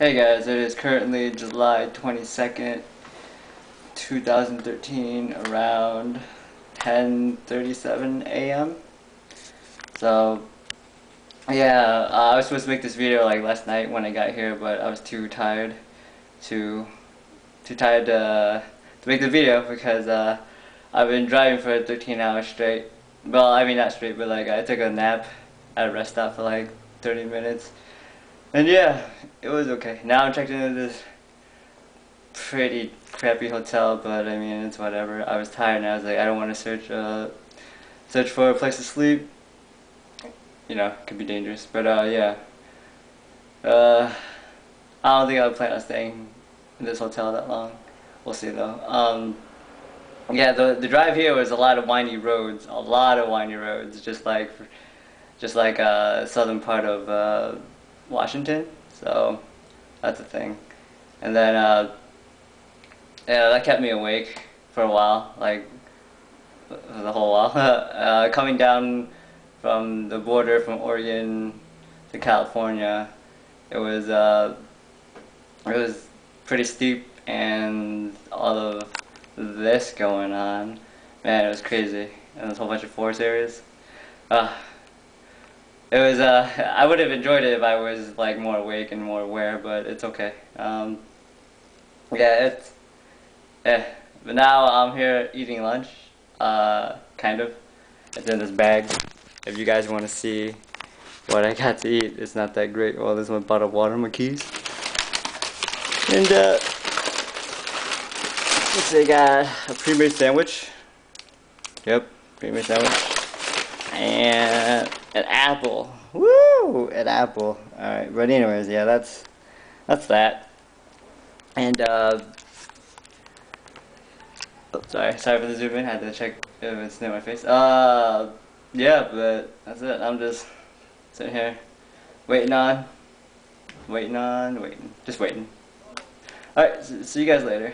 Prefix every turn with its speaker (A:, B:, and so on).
A: Hey guys, it is currently July 22nd, 2013, around 10.37 a.m. So, yeah, uh, I was supposed to make this video like last night when I got here, but I was too tired to, too tired to, to make the video because uh, I've been driving for 13 hours straight. Well, I mean not straight, but like I took a nap at a rest stop for like 30 minutes. And yeah, it was okay. Now I'm checked into this pretty crappy hotel, but I mean it's whatever. I was tired and I was like, I don't want to search uh, search for a place to sleep. You know, could be dangerous. But uh, yeah, uh, I don't think I would plan on staying in this hotel that long. We'll see though. Um, yeah, the the drive here was a lot of windy roads, a lot of windy roads, just like just like uh, southern part of. Uh, Washington, so that's a thing. And then, uh, yeah, that kept me awake for a while, like the whole while. uh, coming down from the border from Oregon to California, it was uh, it was pretty steep, and all of this going on, man, it was crazy. And there's a whole bunch of forest areas. Uh, it was uh I would have enjoyed it if I was like more awake and more aware, but it's okay. Um, yeah, it's eh. But now I'm here eating lunch, uh, kind of. It's in this bag. If you guys want to see what I got to eat, it's not that great. Well, this my bottle of water, my keys, and uh, let's see, got a pre-made sandwich. Yep, pre-made sandwich and an apple. Woo! An apple. Alright, but anyways, yeah, that's that's that. And uh oh, sorry, sorry for the zoom in, I had to check if it's near my face. Uh yeah, but that's it. I'm just sitting here waiting on waiting on waiting. Just waiting. Alright, see you guys later.